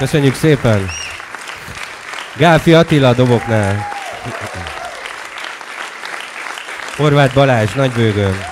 Köszönjük szépen! Gáfi Attila a doboknál. Horváth Balázs, nagybőgön.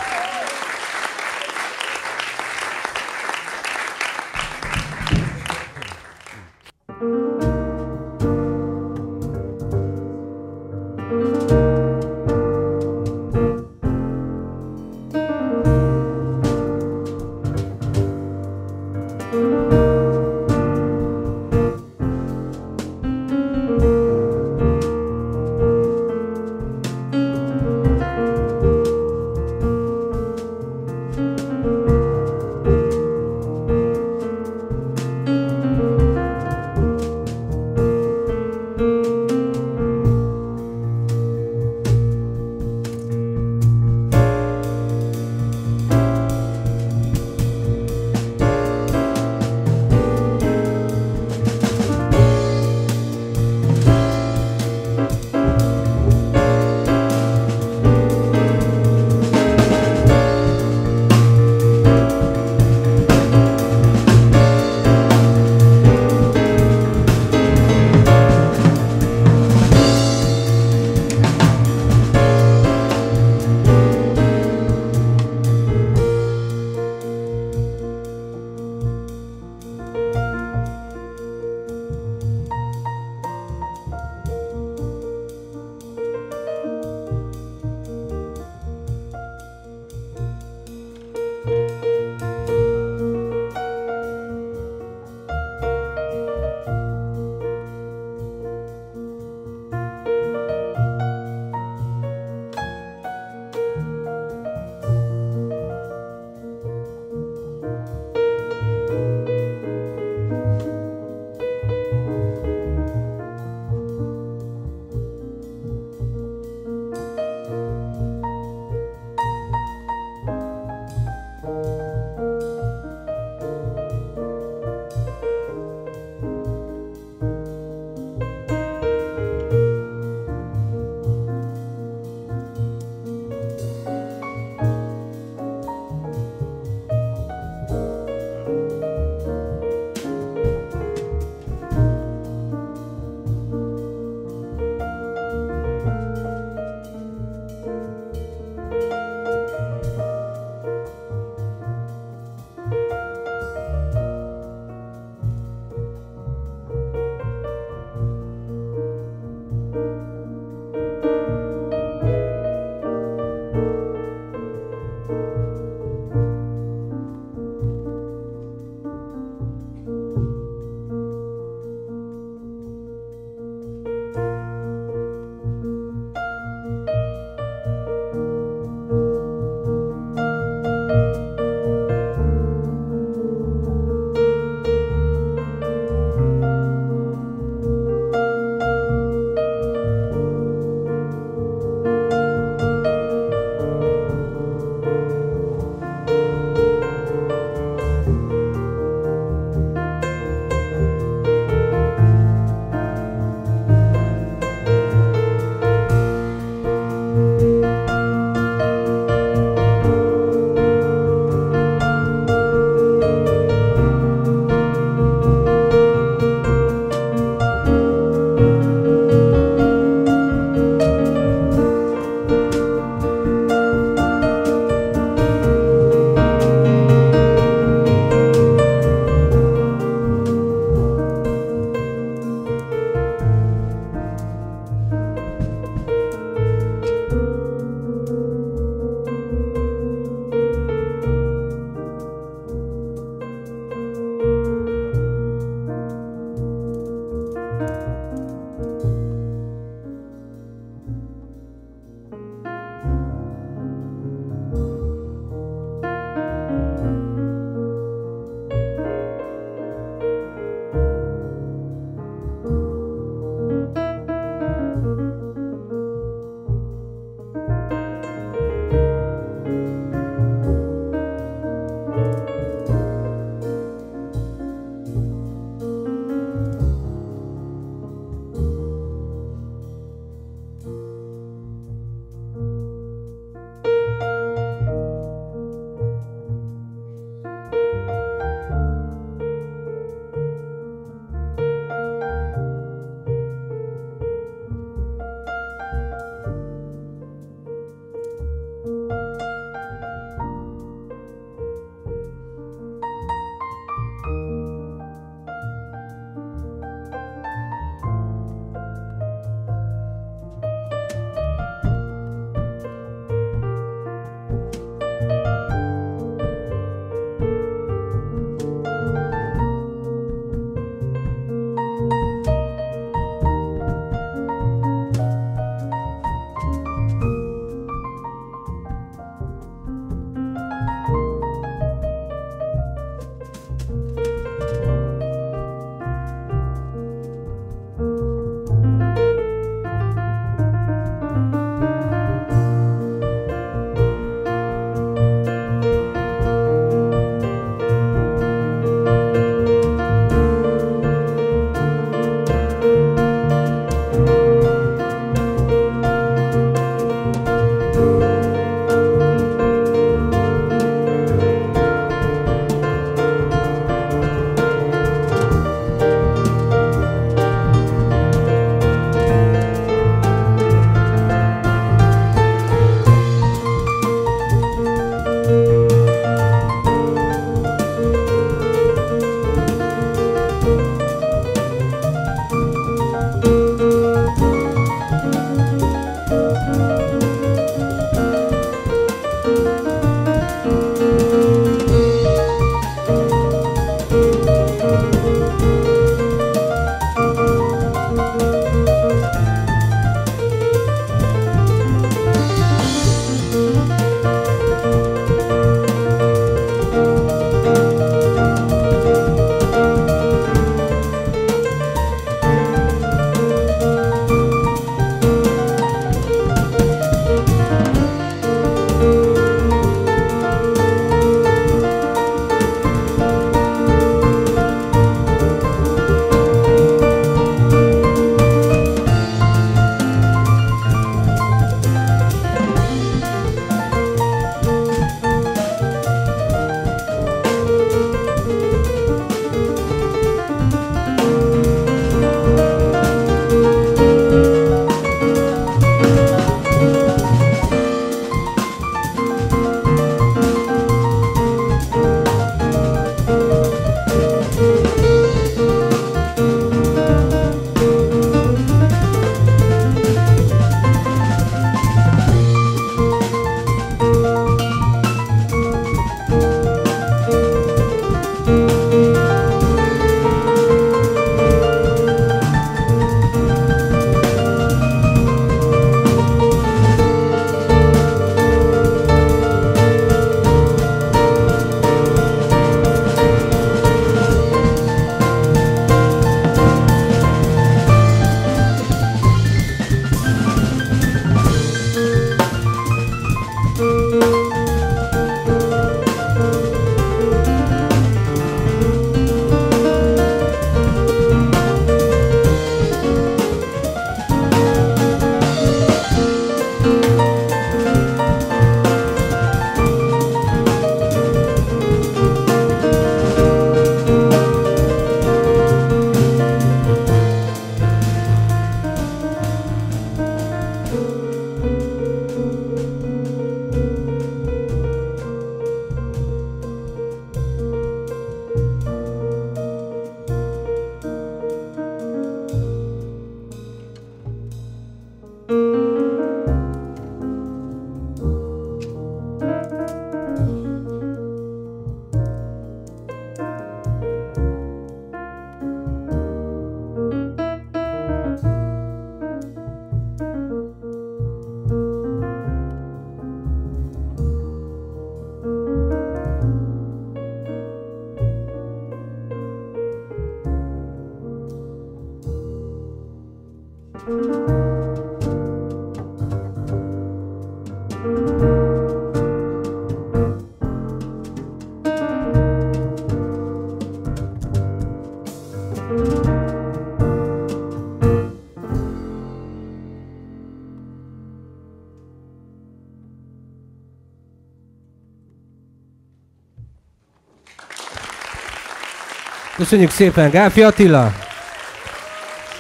Köszönjük szépen, Gáfi Attila!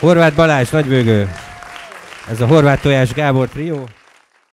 Horváth Balázs, nagybőgő. Ez a Horváth Tojás Gábor trió.